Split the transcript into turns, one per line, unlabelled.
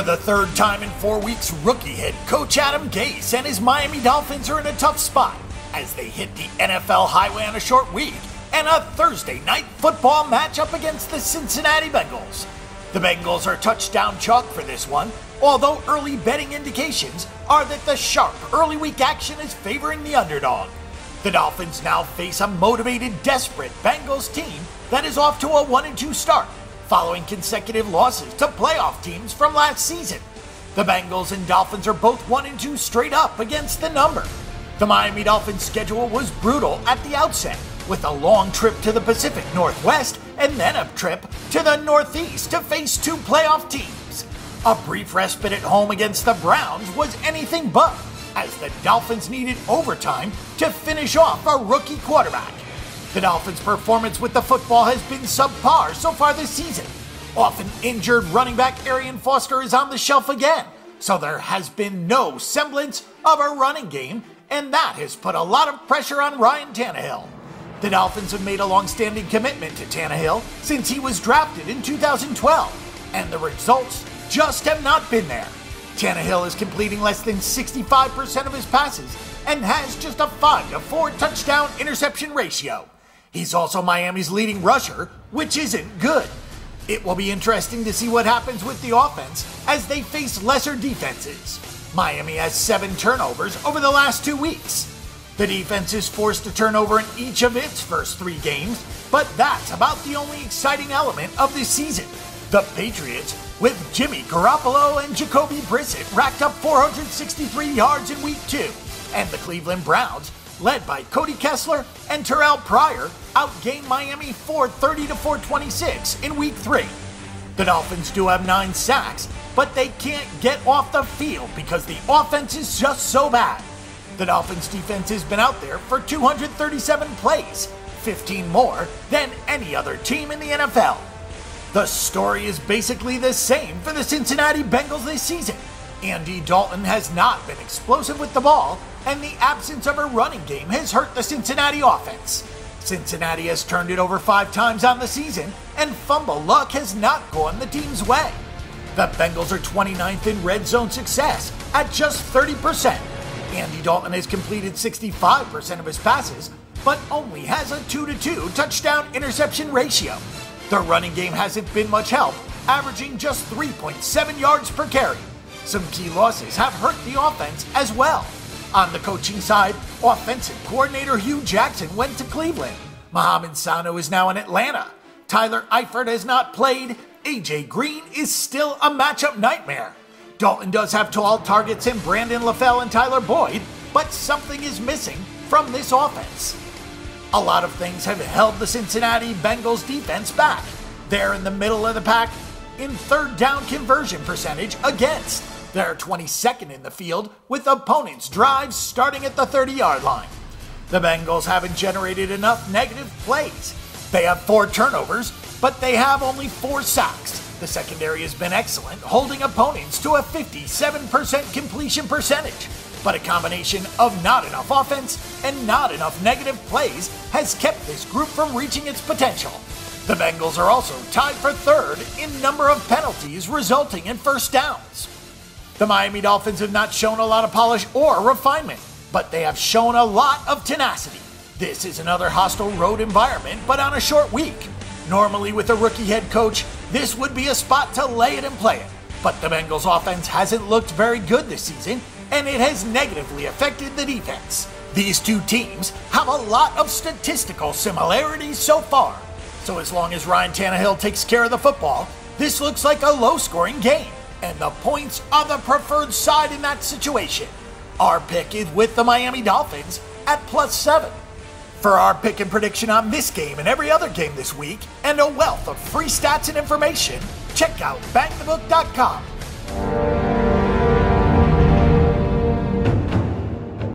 For the third time in four weeks, rookie head coach Adam Gase and his Miami Dolphins are in a tough spot as they hit the NFL highway on a short week and a Thursday night football matchup against the Cincinnati Bengals. The Bengals are touchdown chalk for this one, although early betting indications are that the sharp early week action is favoring the underdog. The Dolphins now face a motivated, desperate Bengals team that is off to a 1 2 start following consecutive losses to playoff teams from last season. The Bengals and Dolphins are both 1 and 2 straight up against the number. The Miami Dolphins schedule was brutal at the outset, with a long trip to the Pacific Northwest and then a trip to the Northeast to face two playoff teams. A brief respite at home against the Browns was anything but, as the Dolphins needed overtime to finish off a rookie quarterback. The Dolphins' performance with the football has been subpar so far this season. Often injured running back Arian Foster is on the shelf again, so there has been no semblance of a running game, and that has put a lot of pressure on Ryan Tannehill. The Dolphins have made a long-standing commitment to Tannehill since he was drafted in 2012, and the results just have not been there. Tannehill is completing less than 65% of his passes and has just a 5 to 4 touchdown interception ratio. He's also Miami's leading rusher, which isn't good. It will be interesting to see what happens with the offense as they face lesser defenses. Miami has seven turnovers over the last two weeks. The defense is forced to turn over in each of its first three games, but that's about the only exciting element of this season. The Patriots, with Jimmy Garoppolo and Jacoby Brissett, racked up 463 yards in week two, and the Cleveland Browns led by Cody Kessler and Terrelle Pryor, outgained Miami 430 to 426 in week 3. The Dolphins do have 9 sacks, but they can't get off the field because the offense is just so bad. The Dolphins defense has been out there for 237 plays, 15 more than any other team in the NFL. The story is basically the same for the Cincinnati Bengals this season. Andy Dalton has not been explosive with the ball, and the absence of a running game has hurt the Cincinnati offense. Cincinnati has turned it over five times on the season, and fumble luck has not gone the team's way. The Bengals are 29th in red zone success at just 30%. Andy Dalton has completed 65% of his passes, but only has a 2 2 touchdown interception ratio. The running game hasn't been much help, averaging just 3.7 yards per carry. Some key losses have hurt the offense as well. On the coaching side, offensive coordinator Hue Jackson went to Cleveland. Mohamed Sanu is now in Atlanta. Tyler Eifert has not played. AJ Green is still a matchup nightmare. Dalton does have tall targets in Brandon LaFell and Tyler Boyd, but something is missing from this offense. A lot of things have held the Cincinnati Bengals defense back. They're in the middle of the pack in third down conversion percentage against they're 22nd in the field, with opponents' drives starting at the 30 yard line. The Bengals haven't generated enough negative plays. They have four turnovers, but they have only four sacks. The secondary has been excellent, holding opponents to a 57% completion percentage. But a combination of not enough offense and not enough negative plays has kept this group from reaching its potential. The Bengals are also tied for third in number of penalties resulting in first downs. The Miami Dolphins have not shown a lot of polish or refinement, but they have shown a lot of tenacity. This is another hostile road environment, but on a short week. Normally, with a rookie head coach, this would be a spot to lay it and play it. But the Bengals offense hasn't looked very good this season, and it has negatively affected the defense. These two teams have a lot of statistical similarities so far. So as long as Ryan Tannehill takes care of the football, this looks like a low scoring game and the points are the preferred side in that situation. Our pick is with the Miami Dolphins at plus seven. For our pick and prediction on this game and every other game this week, and a wealth of free stats and information, check out bangthebook.com.